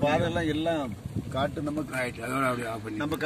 பாறை எல்லாம் எல்லாம் காட்டு நமக்கு அதோட அப்படியே நம்ம